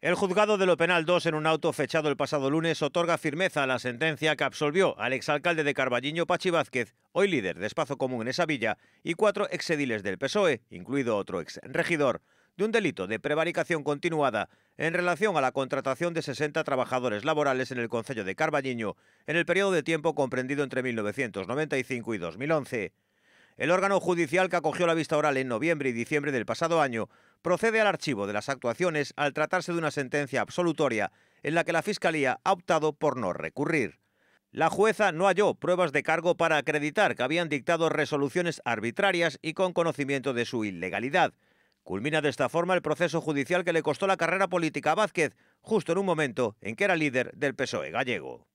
El juzgado de lo penal 2 en un auto fechado el pasado lunes otorga firmeza a la sentencia que absolvió al exalcalde de Carballiño Pachi Vázquez, hoy líder de Espacio Común en esa villa, y cuatro exediles del PSOE, incluido otro exregidor, de un delito de prevaricación continuada en relación a la contratación de 60 trabajadores laborales en el Concello de Carballiño en el periodo de tiempo comprendido entre 1995 y 2011. El órgano judicial que acogió la vista oral en noviembre y diciembre del pasado año procede al archivo de las actuaciones al tratarse de una sentencia absolutoria en la que la Fiscalía ha optado por no recurrir. La jueza no halló pruebas de cargo para acreditar que habían dictado resoluciones arbitrarias y con conocimiento de su ilegalidad. Culmina de esta forma el proceso judicial que le costó la carrera política a Vázquez, justo en un momento en que era líder del PSOE gallego.